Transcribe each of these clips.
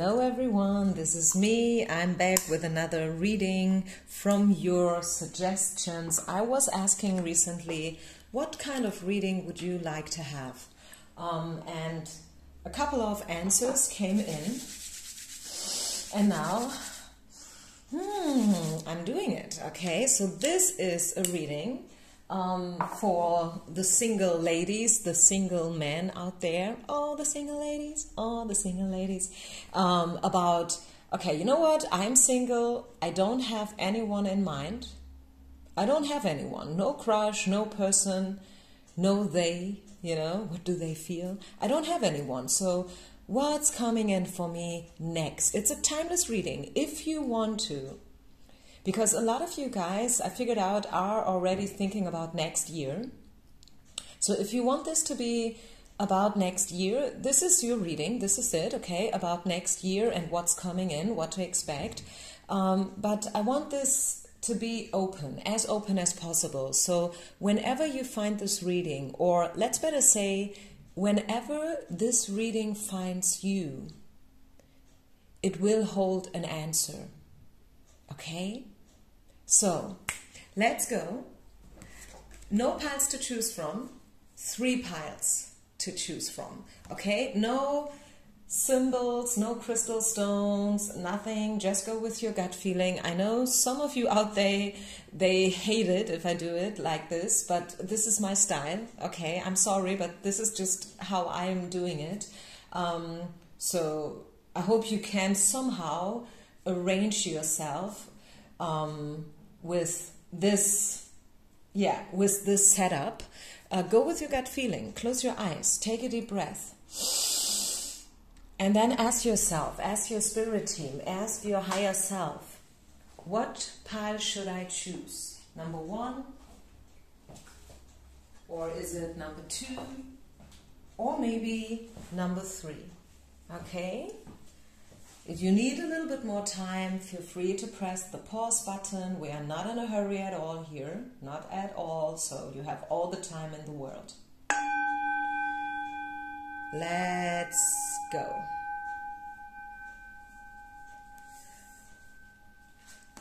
Hello, everyone. This is me. I'm back with another reading from your suggestions. I was asking recently, what kind of reading would you like to have? Um, and a couple of answers came in. And now, hmm, I'm doing it. Okay, so this is a reading um, for the single ladies, the single men out there, all the single ladies, all the single ladies, um, about, okay, you know what? I'm single. I don't have anyone in mind. I don't have anyone. No crush, no person, no they, you know, what do they feel? I don't have anyone. So, what's coming in for me next? It's a timeless reading. If you want to, because a lot of you guys, I figured out, are already thinking about next year. So if you want this to be about next year, this is your reading. This is it, okay? About next year and what's coming in, what to expect. Um, but I want this to be open, as open as possible. So whenever you find this reading, or let's better say, whenever this reading finds you, it will hold an answer. Okay? So let's go. No piles to choose from, three piles to choose from. Okay, no symbols, no crystal stones, nothing. Just go with your gut feeling. I know some of you out there they hate it if I do it like this, but this is my style. Okay, I'm sorry, but this is just how I'm doing it. Um, so I hope you can somehow arrange yourself um, with this, yeah, with this setup, uh, go with your gut feeling. Close your eyes, take a deep breath. And then ask yourself, ask your spirit team, ask your higher self, what pile should I choose? Number one? Or is it number two? Or maybe number three? Okay? If you need a little bit more time, feel free to press the pause button. We are not in a hurry at all here, not at all, so you have all the time in the world. Let's go.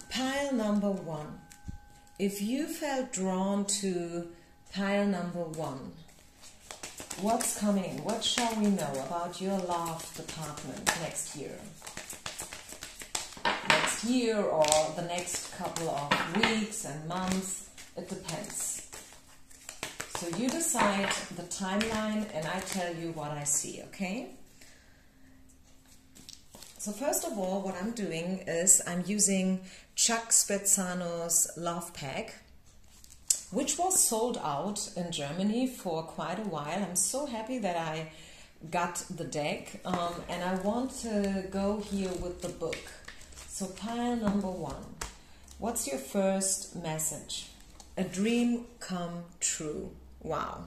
Pile number one. If you felt drawn to pile number one, what's coming? What shall we know about your love department next year? Next year or the next couple of weeks and months. It depends. So you decide the timeline and I tell you what I see, okay? So first of all, what I'm doing is I'm using Chuck Spezzano's Love Pack, which was sold out in Germany for quite a while. I'm so happy that I got the deck um, and I want to go here with the book. So, pile number one. What's your first message? A dream come true. Wow.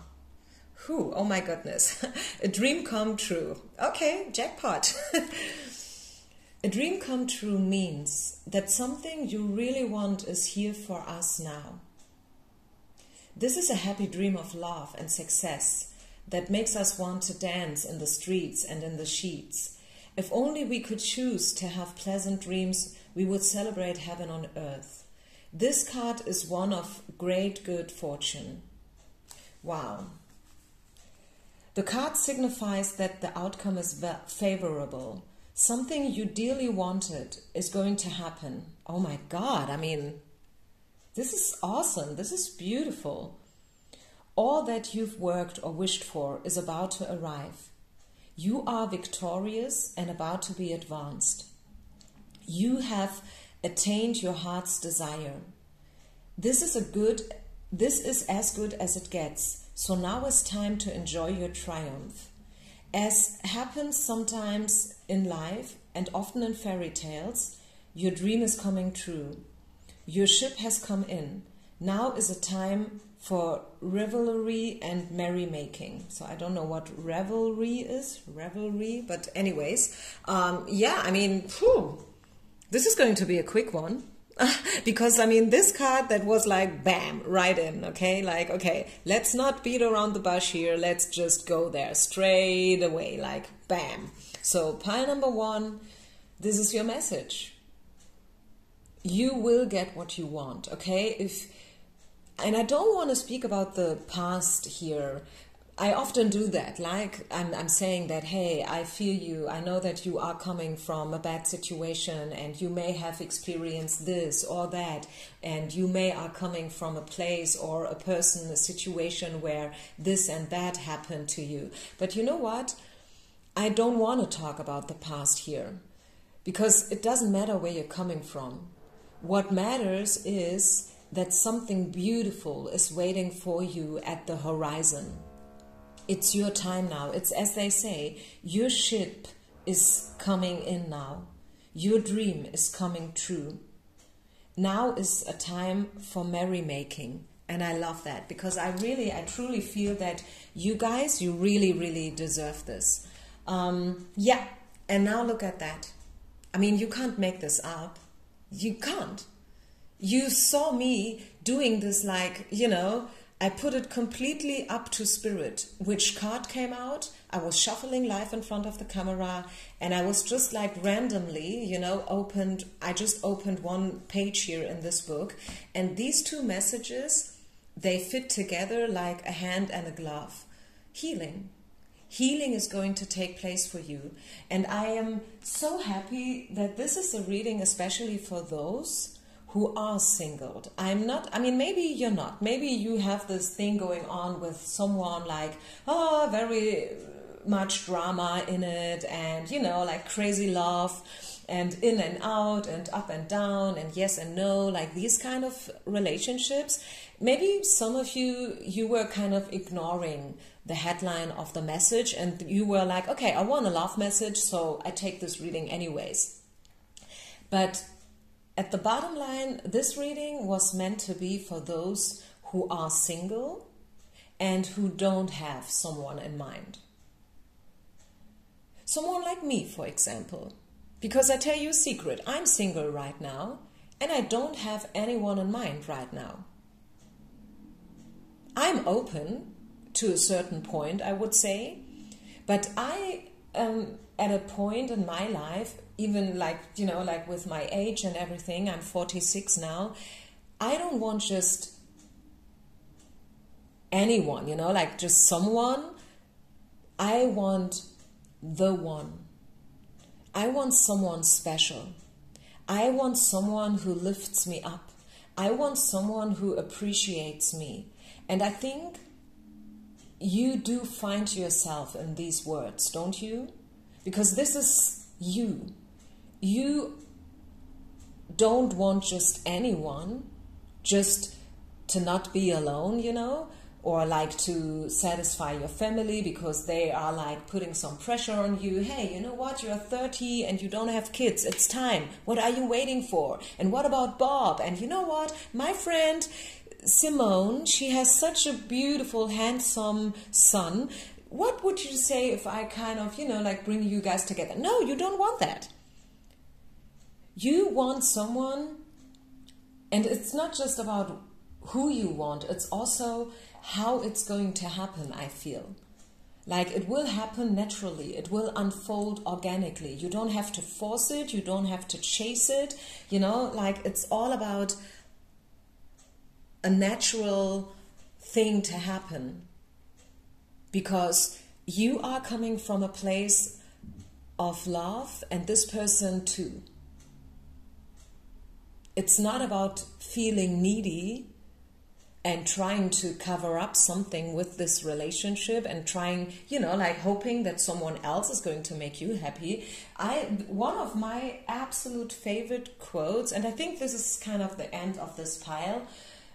Who? Oh my goodness. a dream come true. Okay, jackpot. a dream come true means that something you really want is here for us now. This is a happy dream of love and success that makes us want to dance in the streets and in the sheets if only we could choose to have pleasant dreams, we would celebrate heaven on earth. This card is one of great good fortune. Wow. The card signifies that the outcome is favorable. Something you dearly wanted is going to happen. Oh my God, I mean, this is awesome. This is beautiful. All that you've worked or wished for is about to arrive. You are victorious and about to be advanced. You have attained your heart's desire. This is a good this is as good as it gets. So now is time to enjoy your triumph. As happens sometimes in life and often in fairy tales, your dream is coming true. Your ship has come in. Now is a time for revelry and merrymaking. So I don't know what revelry is, revelry, but anyways, um, yeah, I mean, whew, this is going to be a quick one. because I mean, this card that was like bam, right in, okay? Like, okay, let's not beat around the bush here, let's just go there straight away, like bam. So, pile number one, this is your message. You will get what you want, okay? If and I don't want to speak about the past here. I often do that. Like I'm, I'm saying that, hey, I feel you. I know that you are coming from a bad situation and you may have experienced this or that. And you may are coming from a place or a person, a situation where this and that happened to you. But you know what? I don't want to talk about the past here because it doesn't matter where you're coming from. What matters is that something beautiful is waiting for you at the horizon it's your time now. It's as they say, your ship is coming in now. Your dream is coming true. Now is a time for merrymaking. And I love that because I really, I truly feel that you guys, you really, really deserve this. Um, yeah, and now look at that. I mean, you can't make this up. You can't. You saw me doing this, like, you know, I put it completely up to spirit. Which card came out? I was shuffling live in front of the camera and I was just like randomly, you know, opened, I just opened one page here in this book. And these two messages, they fit together like a hand and a glove. Healing. Healing is going to take place for you. And I am so happy that this is a reading, especially for those who are singled. I'm not, I mean, maybe you're not. Maybe you have this thing going on with someone like, oh, very much drama in it and, you know, like crazy love and in and out and up and down and yes and no, like these kind of relationships. Maybe some of you, you were kind of ignoring the headline of the message and you were like, okay, I want a love message, so I take this reading anyways. But at the bottom line, this reading was meant to be for those who are single and who don't have someone in mind. Someone like me, for example. Because I tell you a secret, I'm single right now and I don't have anyone in mind right now. I'm open to a certain point, I would say, but I am at a point in my life even like you know like with my age and everything i'm 46 now i don't want just anyone you know like just someone. I want the one. I want someone special. I want someone who lifts me up. I want someone who appreciates me. And i think you do find yourself in these words don't you because this is you you don't want just anyone, just to not be alone, you know, or like to satisfy your family because they are like putting some pressure on you. Hey, you know what? You're 30 and you don't have kids. It's time. What are you waiting for? And what about Bob? And you know what? My friend Simone, she has such a beautiful, handsome son. What would you say if I kind of, you know, like bring you guys together? No, you don't want that you want someone, and it's not just about who you want, it's also how it's going to happen, I feel. Like it will happen naturally, it will unfold organically. You don't have to force it, you don't have to chase it, you know, like it's all about a natural thing to happen because you are coming from a place of love and this person too. It's not about feeling needy and trying to cover up something with this relationship and trying you know like hoping that someone else is going to make you happy. I one of my absolute favorite quotes and i think this is kind of the end of this pile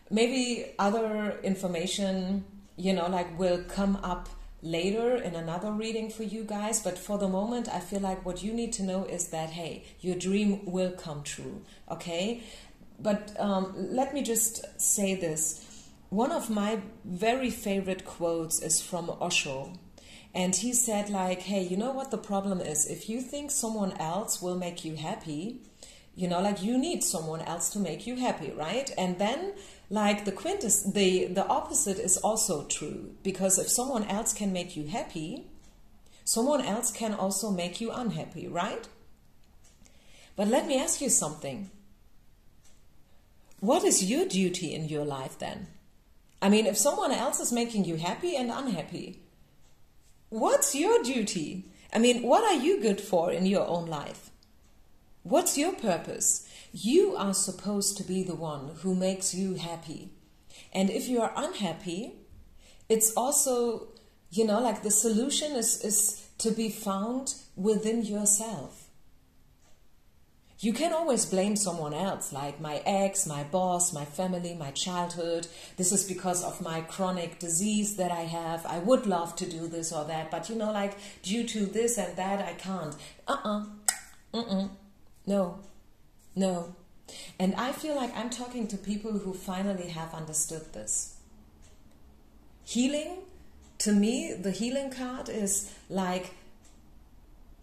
maybe other information you know like will come up later in another reading for you guys. But for the moment, I feel like what you need to know is that, hey, your dream will come true, okay? But um, let me just say this. One of my very favorite quotes is from Osho. And he said, like, hey, you know what the problem is? If you think someone else will make you happy, you know, like you need someone else to make you happy, right? And then like the quintus the the opposite is also true because if someone else can make you happy someone else can also make you unhappy right But let me ask you something. What is your duty in your life then? I mean, if someone else is making you happy and unhappy, what's your duty? I mean, what are you good for in your own life? What's your purpose? You are supposed to be the one who makes you happy. And if you are unhappy, it's also, you know, like the solution is, is to be found within yourself. You can always blame someone else, like my ex, my boss, my family, my childhood. This is because of my chronic disease that I have. I would love to do this or that, but you know, like due to this and that, I can't. Uh uh-uh. uh. No. No. And I feel like I'm talking to people who finally have understood this. Healing, to me, the healing card is like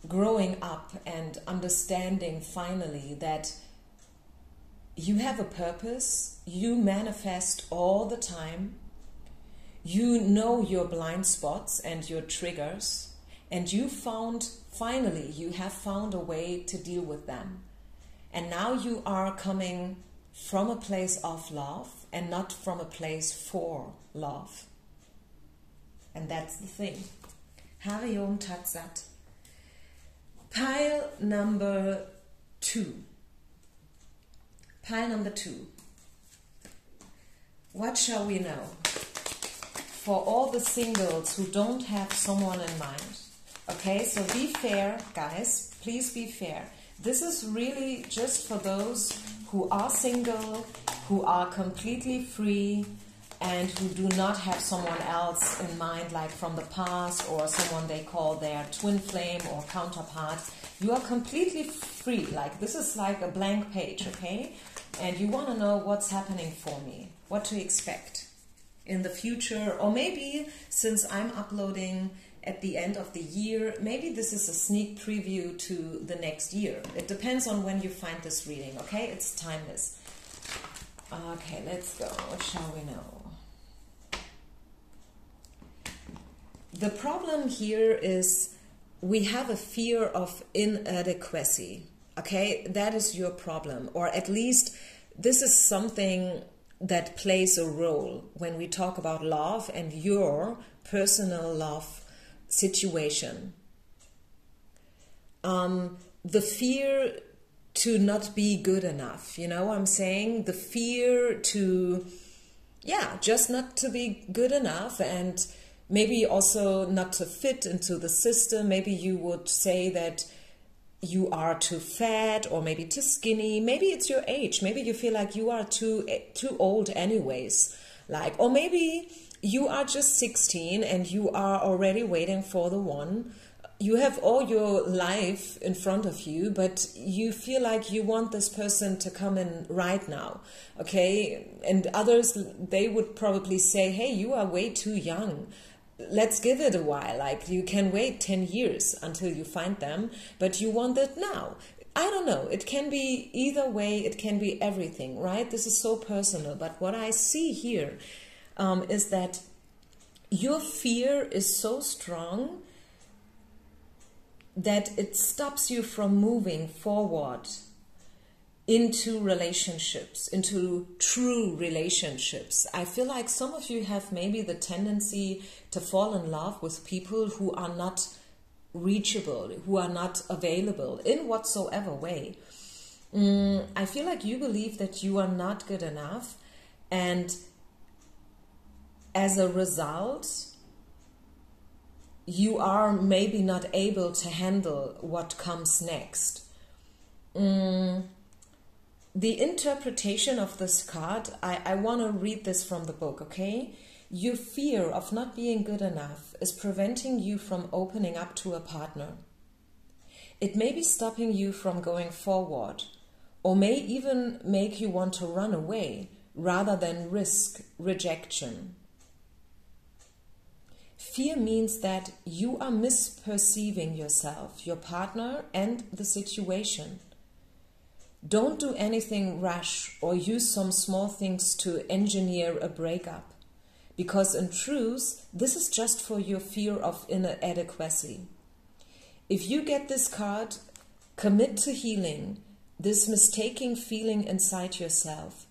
growing up and understanding finally that you have a purpose, you manifest all the time, you know your blind spots and your triggers, and you found finally you have found a way to deal with them. And now you are coming from a place of love and not from a place for love. And that's the thing. Hari Om Tat Sat. Pile number two. Pile number two. What shall we know? For all the singles who don't have someone in mind. Okay, so be fair, guys. Please be fair. This is really just for those who are single, who are completely free, and who do not have someone else in mind, like from the past or someone they call their twin flame or counterpart. You are completely free. Like, this is like a blank page, okay? And you want to know what's happening for me, what to expect in the future, or maybe since I'm uploading at the end of the year, maybe this is a sneak preview to the next year. It depends on when you find this reading, okay? It's timeless. Okay, let's go. What shall we know? the problem here is we have a fear of inadequacy. Okay, that is your problem, or at least this is something that plays a role when we talk about love and your personal love situation. Um, the fear to not be good enough, you know what I'm saying? The fear to, yeah, just not to be good enough and maybe also not to fit into the system. Maybe you would say that you are too fat or maybe too skinny. Maybe it's your age. Maybe you feel like you are too too old anyways. Like or maybe you are just 16 and you are already waiting for the one you have all your life in front of you, but you feel like you want this person to come in right now, okay? And others, they would probably say, hey, you are way too young let's give it a while. Like you can wait 10 years until you find them, but you want it now. I don't know. It can be either way, it can be everything, right? This is so personal. But what I see here um, is that your fear is so strong that it stops you from moving forward into relationships, into true relationships. I feel like some of you have maybe the tendency to fall in love with people who are not reachable, who are not available in whatsoever way. Mm, I feel like you believe that you are not good enough, and as a result, you are maybe not able to handle what comes next. Mm, the interpretation of this card, I, I want to read this from the book, okay? Your fear of not being good enough is preventing you from opening up to a partner. It may be stopping you from going forward, or may even make you want to run away rather than risk rejection. Fear means that you are misperceiving yourself, your partner, and the situation. Don't do anything rash or use some small things to engineer a breakup. Because in truth, this is just for your fear of inadequacy. If you get this card, commit to healing this mistaking feeling inside yourself.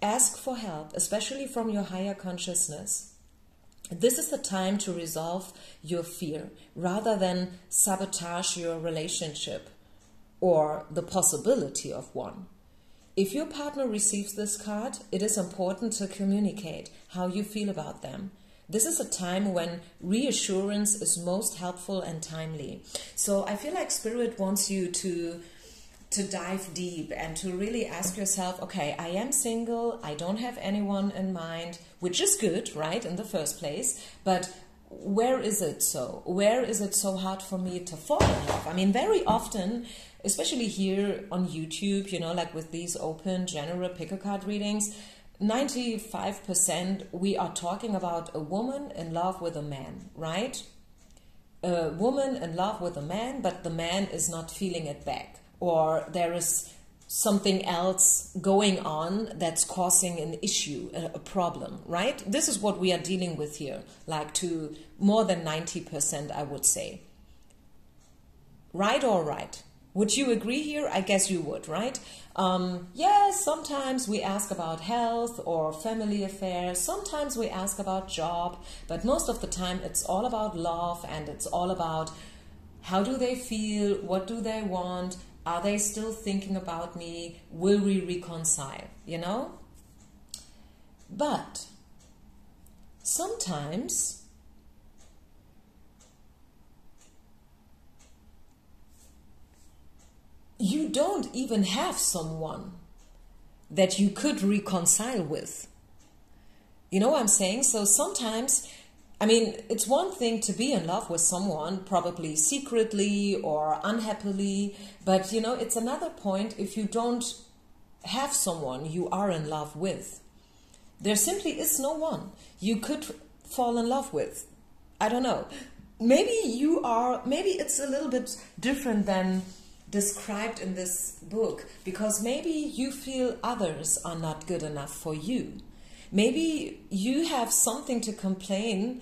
Ask for help, especially from your higher consciousness. This is the time to resolve your fear rather than sabotage your relationship or the possibility of one. If your partner receives this card, it is important to communicate how you feel about them. This is a time when reassurance is most helpful and timely. So I feel like Spirit wants you to to dive deep and to really ask yourself, okay, I am single, I don't have anyone in mind, which is good, right, in the first place, but where is it so? Where is it so hard for me to fall in love? I mean, very often, especially here on YouTube, you know, like with these open general pick a card readings, 95% we are talking about a woman in love with a man, right? A woman in love with a man, but the man is not feeling it back or there is something else going on that's causing an issue, a, problem, right? This is what we are dealing with here, like to more than 90%, I would say. Right or right? Would you agree here? I guess you would, right? Um, yes, sometimes we ask about health or family affairs. Sometimes we ask about job, but most of the time it's all about love and it's all about how do they feel, what do they want, are they still thinking about me? Will we reconcile? You know? But sometimes you don't even have someone that you could reconcile with. You know what I'm saying? So sometimes I mean, it's one thing to be in love with someone, probably secretly or unhappily, but you know, it's another point if you don't have someone you are in love with. There simply is no one you could fall in love with. I don't know. Maybe you are, maybe it's a little bit different than described in this book because maybe you feel others are not good enough for you. Maybe you have something to complain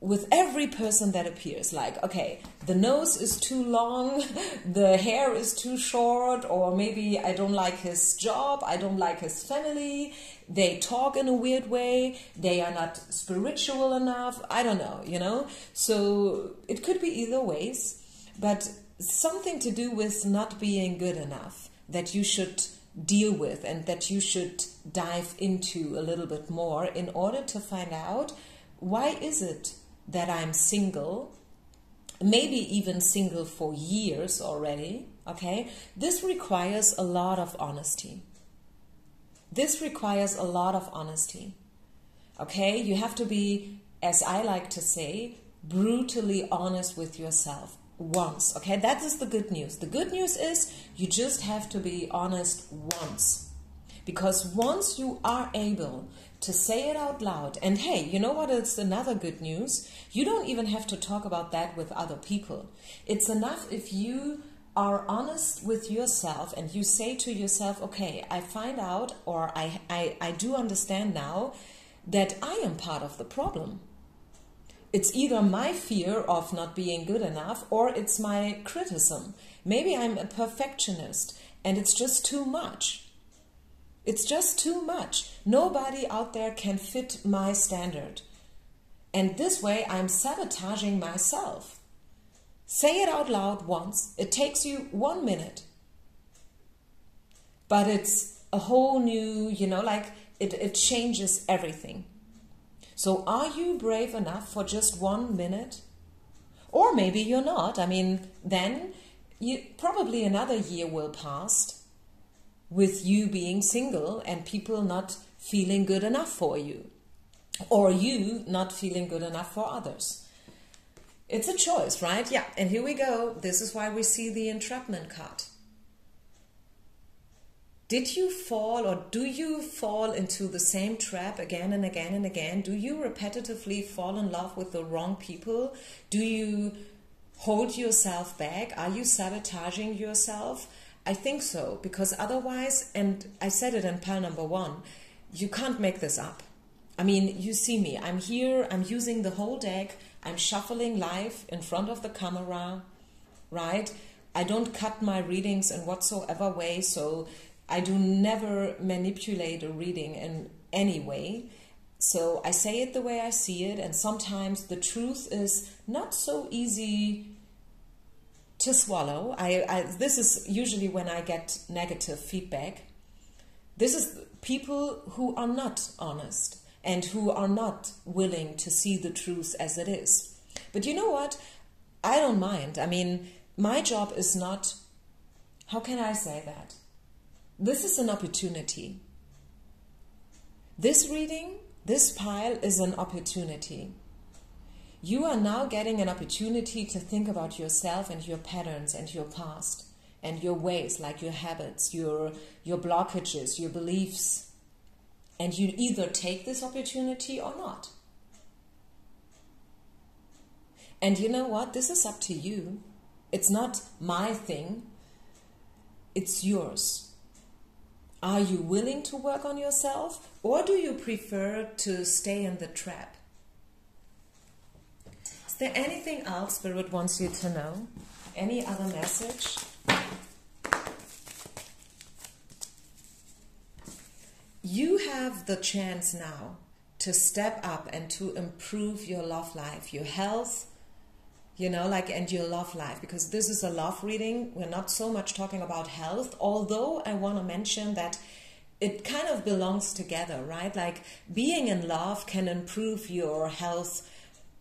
with every person that appears. Like okay the nose is too long the hair is too short or maybe i don't like his job i don't like his family. They talk in a weird way. They are not spiritual enough. I don't know you know? So it could be either ways but something to do with not being good enough that you should deal with and that you should dive into a little bit more in order to find out why is it that I'm single, maybe even single for years already, okay, this requires a lot of honesty. This requires a lot of honesty. Okay, you have to be, as I like to say, brutally honest with yourself once. Okay, that is the good news. The good news is you just have to be honest once. Because once you are able to say it out loud. And hey, you know what? It's another good news. You don't even have to talk about that with other people. It's enough if you are honest with yourself and you say to yourself, okay, I find out or I, I, I do understand now that I am part of the problem. It's either my fear of not being good enough or it's my criticism. Maybe I'm a perfectionist and it's just too much. It's just too much. Nobody out there can fit my standard. And this way, I'm sabotaging myself. Say it out loud once. It takes you one minute. But it's a whole new, you know, like it, it changes everything. So, are you brave enough for just one minute? Or maybe you're not. I mean, then you, probably another year will pass with you being single and people not feeling good enough for you, or you not feeling good enough for others. It's a choice, right? Yeah, and here we go. This is why we see the entrapment card. Did you fall or do you fall into the same trap again and again and again? Do you repetitively fall in love with the wrong people? Do you hold yourself back? Are you sabotaging yourself? I think so, because otherwise, and I said it in pile number one, you can't make this up. I mean, you see me, I'm here, I'm using the whole deck, I'm shuffling live in front of the camera, right? I don't cut my readings in whatsoever way, so I do never manipulate a reading in any way. So I say it the way I see it, and sometimes the truth is not so easy to swallow. I, I this is usually when I get negative feedback. This is people who are not honest and who are not willing to see the truth as it is. But you know what? I don't mind. I mean, my job is not, how can I say that? This is an opportunity. This reading, this pile is an opportunity. You are now getting an opportunity to think about yourself and your patterns and your past and your ways, like your habits, your, your blockages, your beliefs. And you either take this opportunity or not. And you know what? This is up to you. It's not my thing, it's yours. Are you willing to work on yourself or do you prefer to stay in the trap? Is there anything else Spirit wants you to know? Any other message? You have the chance now to step up and to improve your love life, your health, you know, like, and your love life, because this is a love reading. We're not so much talking about health, although I want to mention that it kind of belongs together, right? Like, being in love can improve your health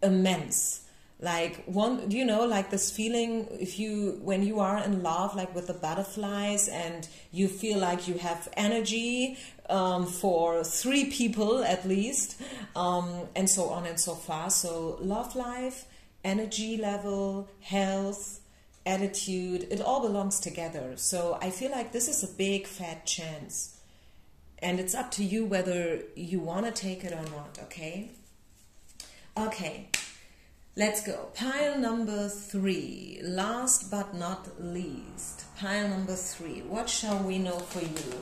immense like one you know like this feeling if you when you are in love like with the butterflies and you feel like you have energy um, for three people at least um, and so on and so far so love life energy level, health, attitude, it all belongs together. So I feel like this is a big fat chance. And it's up to you whether you want to take it or not, okay? Okay, let's go. Pile number three, last but not least. Pile number three, what shall we know for you?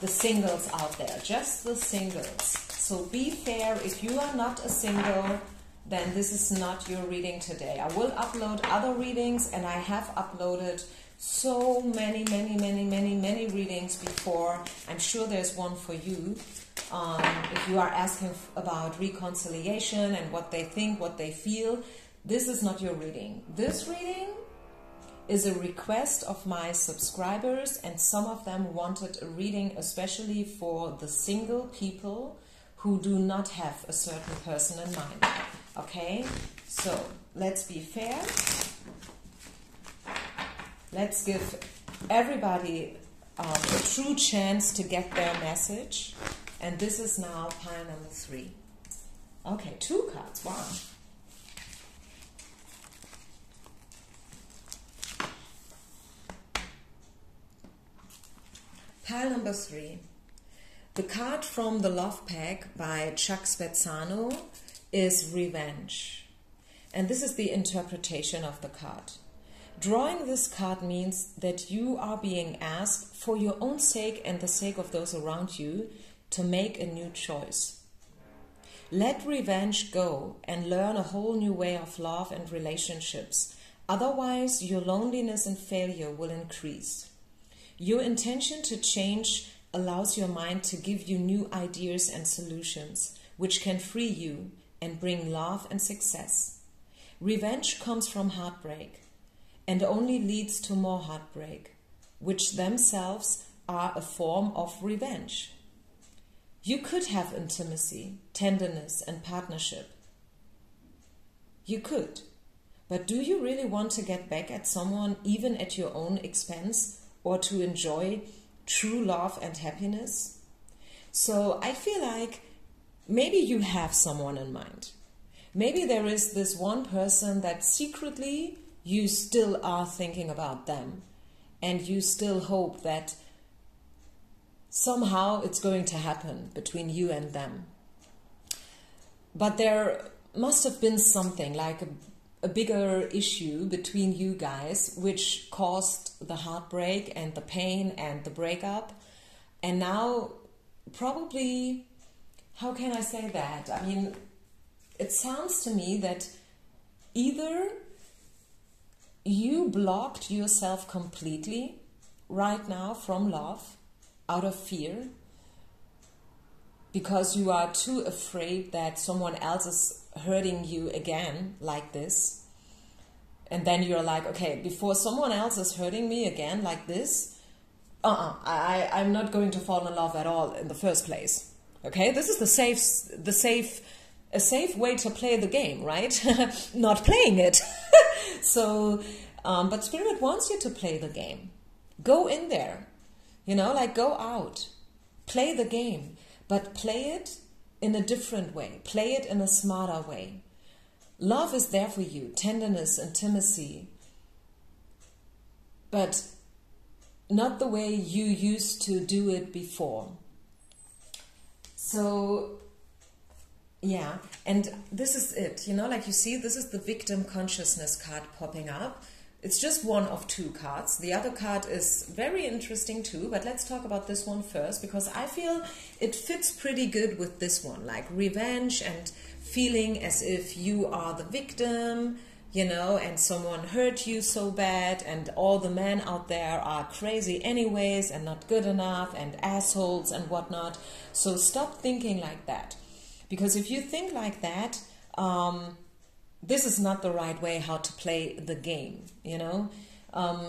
The singles out there, just the singles. So be fair, if you are not a single, then this is not your reading today. I will upload other readings and I have uploaded so many, many, many, many, many readings before. I'm sure there's one for you. Um, if you are asking about reconciliation and what they think, what they feel, this is not your reading. This reading is a request of my subscribers, and some of them wanted a reading especially for the single people who do not have a certain person in mind. Okay, so let's be fair. Let's give everybody um, a true chance to get their message. And this is now pile number three. Okay, two cards. Wow. Pile number three. The card from the Love Pack by Chuck Spezzano is revenge. And this is the interpretation of the card. Drawing this card means that you are being asked, for your own sake and the sake of those around you, to make a new choice. Let revenge go and learn a whole new way of love and relationships. Otherwise, your loneliness and failure will increase. Your intention to change allows your mind to give you new ideas and solutions, which can free you and bring love and success. Revenge comes from heartbreak and only leads to more heartbreak, which themselves are a form of revenge. You could have intimacy, tenderness, and partnership. You could. But do you really want to get back at someone even at your own expense or to enjoy true love and happiness? So I feel like maybe you have someone in mind. Maybe there is this one person that secretly you still are thinking about them and you still hope that somehow it's going to happen between you and them. But there must have been something like a, a bigger issue between you guys which caused the heartbreak and the pain and the breakup. And now, probably how can I say that? I mean, it sounds to me that either you blocked yourself completely right now from love out of fear because you are too afraid that someone else is hurting you again like this. And then you're like, okay, before someone else is hurting me again like this, uh uh I, I'm not going to fall in love at all in the first place. Okay, this is the safe, the safe, a safe way to play the game, right? not playing it. so, um, but Spirit wants you to play the game. Go in there, you know, like go out, play the game but play it in a different way, play it in a smarter way. Love is there for you, tenderness, intimacy, but not the way you used to do it before. So, yeah, and this is it, you know, like you see, this is the victim consciousness card popping up. It's just one of two cards. The other card is very interesting too, but let's talk about this one first because I feel it fits pretty good with this one like revenge and feeling as if you are the victim, you know, and someone hurt you so bad, and all the men out there are crazy anyways and not good enough and assholes and whatnot. So stop thinking like that because if you think like that, um, this is not the right way how to play the game, you know? Um,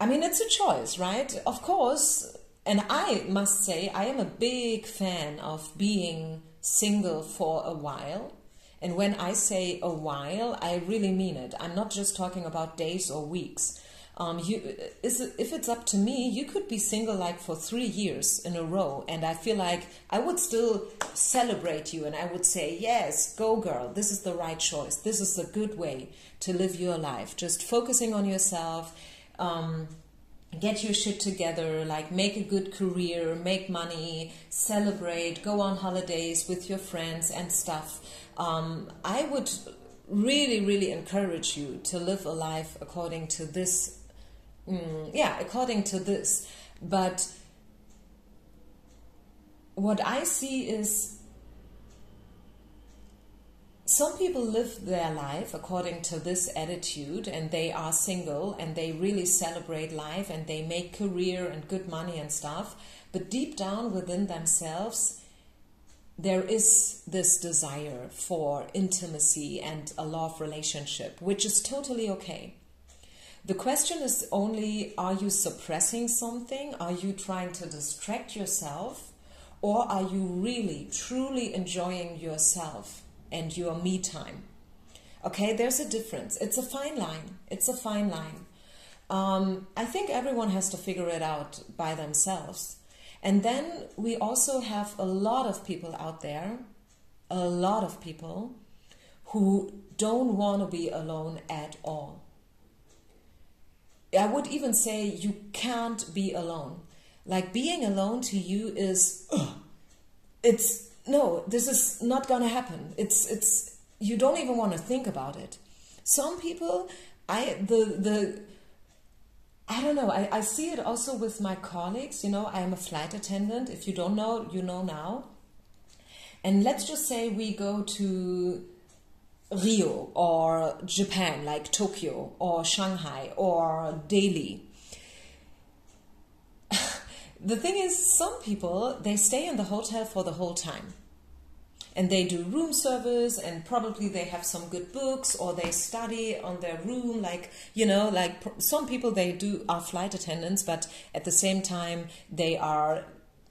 I mean, it's a choice, right? Of course, and I must say, I am a big fan of being single for a while. And when I say a while, I really mean it. I'm not just talking about days or weeks. Um, you, is if it's up to me, you could be single like for three years in a row, and I feel like I would still celebrate you, and I would say, "Yes, go, girl. This is the right choice. This is a good way to live your life. Just focusing on yourself." Um, get your shit together, like make a good career, make money, celebrate, go on holidays with your friends and stuff. Um, I would really, really encourage you to live a life according to this Mm, yeah, according to this. But what I see is some people live their life according to this attitude and they are single and they really celebrate life and they make career and good money and stuff but deep down within themselves there is this desire for intimacy and a love relationship which is totally okay the question is only are you suppressing something? Are you trying to distract yourself? Or are you really, truly enjoying yourself and your me time? Okay, there's a difference. It's a fine line. It's a fine line. Um, I think everyone has to figure it out by themselves. And then we also have a lot of people out there, a lot of people who don't want to be alone at all. I would even say you can't be alone. Like being alone to you is, it's no, this is not gonna happen. It's it's you don't even want to think about it. Some people, I the the I don't know. I, I see it also with my colleagues. You know, I am a flight attendant. If you don't know, you know now. And let's just say we go to Rio or Japan, like Tokyo or Shanghai or Delhi. the thing is, some people they stay in the hotel for the whole time. And they do room service, and probably they have some good books, or they study on their room. Like you know, like some people they do are flight attendants, but at the same time they are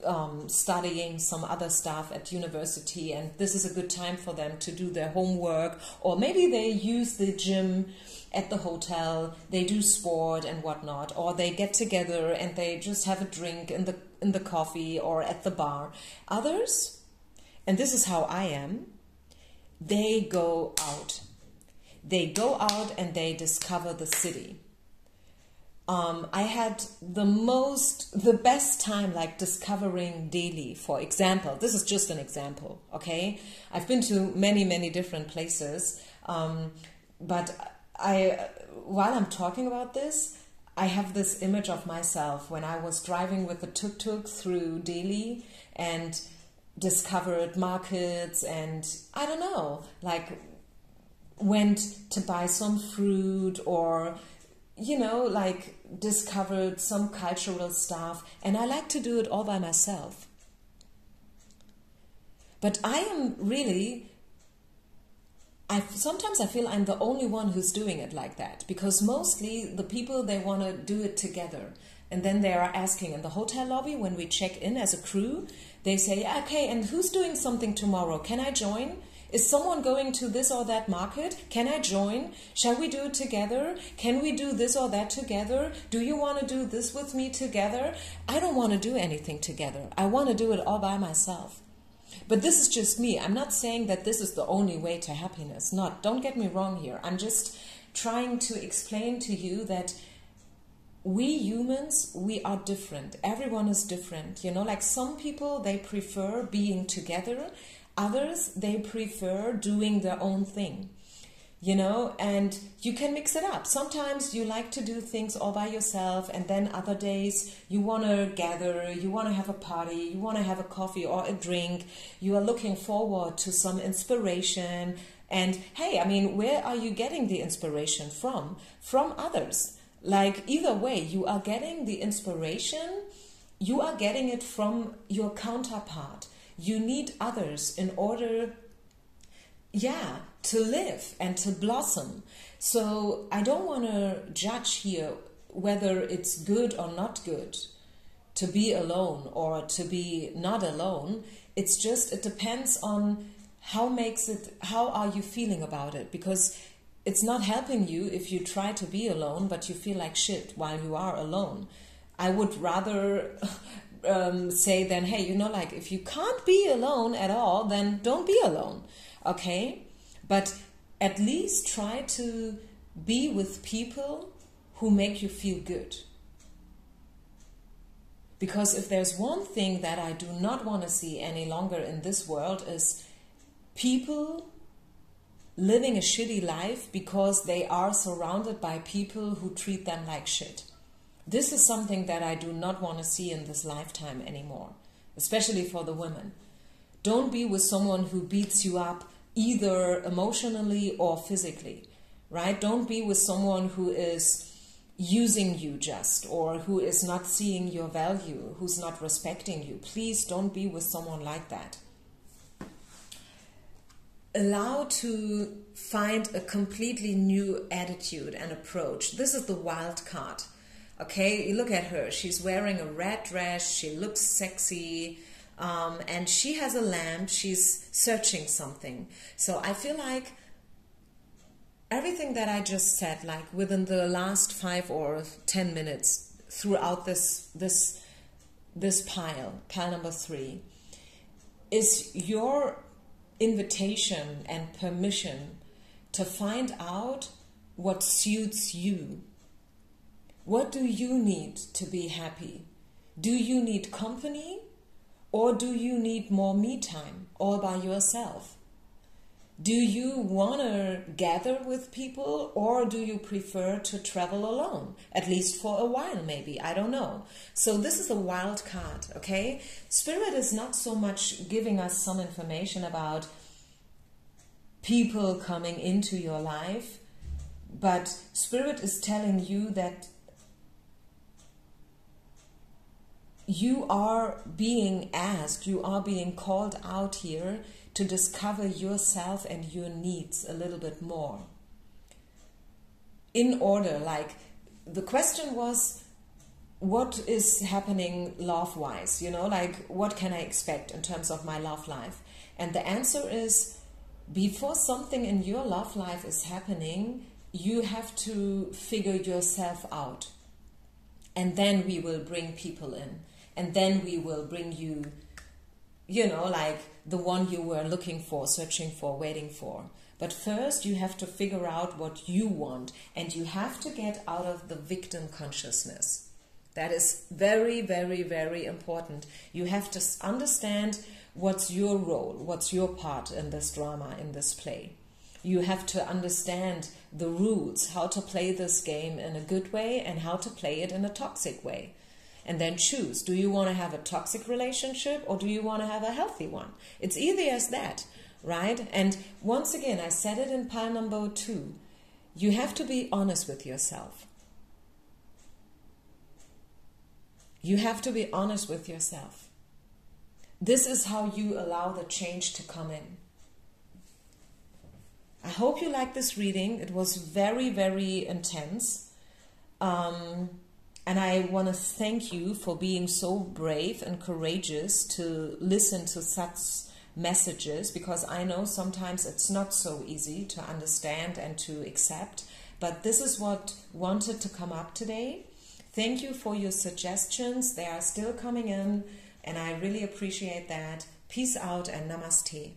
um, studying some other stuff at university, and this is a good time for them to do their homework, or maybe they use the gym at the hotel, they do sport and whatnot, or they get together and they just have a drink in the in the coffee or at the bar. Others, and this is how I am, they go out. They go out and they discover the city um, I had the most, the best time like discovering Delhi, for example. This is just an example, okay? I've been to many, many different places, um, but I, while I'm talking about this, I have this image of myself when I was driving with the tuk tuk through Delhi and discovered markets and I don't know, like went to buy some fruit or you know like discovered some cultural stuff and i like to do it all by myself. But i am really I sometimes I feel I'm the only one who's doing it like that because mostly the people they want to do it together. And then they are asking in the hotel lobby when we check in as a crew they say okay and who's doing something tomorrow? Can I join is someone going to this or that market? Can I join? Shall we do it together? Can we do this or that together? Do you want to do this with me together? I don't want to do anything together. I want to do it all by myself. But this is just me. I'm not saying that this is the only way to happiness. Not. Don't get me wrong here. I'm just trying to explain to you that we humans we are different everyone is different you know like some people they prefer being together others they prefer doing their own thing you know and you can mix it up. Sometimes you like to do things all by yourself and then other days you want to gather you want to have a party you want to have a coffee or a drink. You are looking forward to some inspiration. And hey i mean where are you getting the inspiration from? From others. Like either way you are getting the inspiration you are getting it from your counterpart you need others in order yeah to live and to blossom. So I don't want to judge here whether it's good or not good to be alone or to be not alone. It's just, it depends on how makes it, how are you feeling about it? Because it's not helping you if you try to be alone, but you feel like shit while you are alone. I would rather um, say then, hey, you know, like if you can't be alone at all, then don't be alone. Okay? But at least try to be with people who make you feel good. Because if there's one thing that I do not want to see any longer in this world is people living a shitty life because they are surrounded by people who treat them like shit. This is something that I do not want to see in this lifetime anymore, especially for the women. Don't be with someone who beats you up either emotionally or physically, right? Don't be with someone who is using you just or who is not seeing your value, who's not respecting you. Please don't be with someone like that. Allow to find a completely new attitude and approach. This is the wild card. Okay, you look at her. She's wearing a red dress, she looks sexy um, and she has a lamp. She's searching something. So I feel like everything that I just said, like within the last five or ten minutes throughout this this this pile, pile number three, is your invitation and permission to find out what suits you. What do you need to be happy? Do you need company or do you need more me time all by yourself? Do you want to gather with people or do you prefer to travel alone? At least for a while, maybe. I don't know. So, this is a wild card, okay? Spirit is not so much giving us some information about people coming into your life, but Spirit is telling you that you are being asked, you are being called out here to discover yourself and your needs a little bit more. In order, like the question was, what is happening love wise? You know, like what can I expect in terms of my love life? And the answer is before something in your love life is happening, you have to figure yourself out. And then we will bring people in and then we will bring you you know like the one you were looking for searching for waiting for. But first you have to figure out what you want and you have to get out of the victim consciousness. That is very very very important. You have to understand what's your role what's your part in this drama in this play. You have to understand the rules how to play this game in a good way and how to play it in a toxic way and then choose do you want to have a toxic relationship or do you want to have a healthy one it's easy as that right? And once again, I said it in pile number two you have to be honest with yourself. You have to be honest with yourself. This is how you allow the change to come in. I hope you like this reading. It was very, very intense. Um, and I want to thank you for being so brave and courageous to listen to such messages because I know sometimes it's not so easy to understand and to accept. But this is what wanted to come up today. Thank you for your suggestions. They are still coming in, and I really appreciate that. Peace out and namaste.